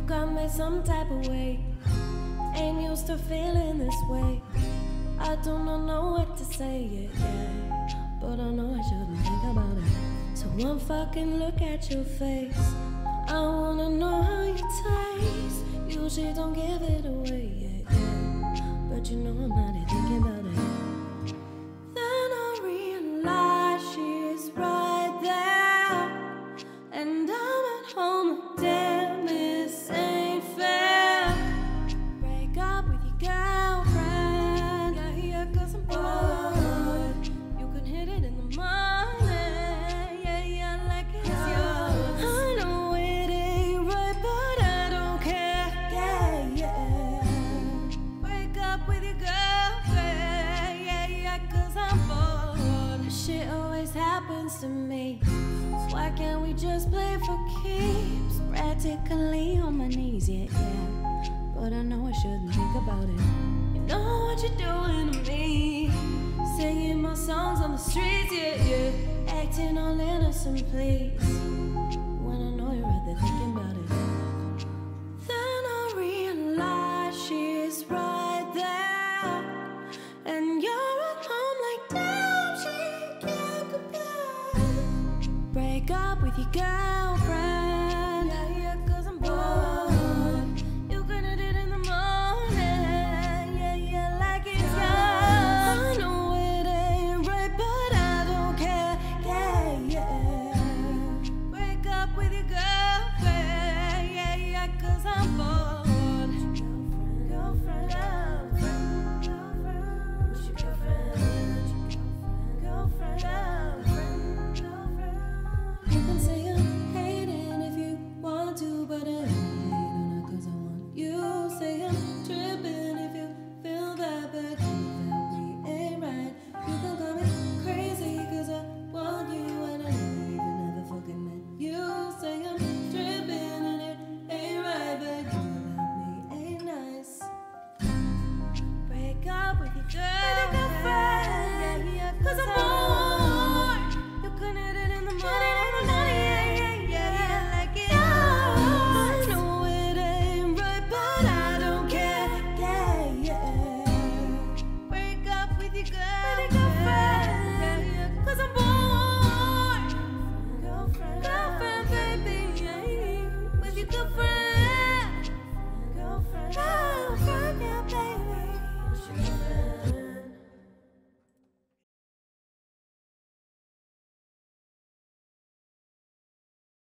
got me some type of way. Ain't used to feeling this way. I do not know what to say, yeah, yeah. But I know I shouldn't think about it. So one fucking look at your face. I wanna know how you taste. Usually don't give it away, yeah, yeah. But you know I'm not it. To me. Why can't we just play for keeps? Practically on my knees, yeah, yeah. But I know I shouldn't think about it. You know what you're doing to me. Singing my songs on the streets, yeah, yeah. Acting all innocent, please. break up with your girlfriend.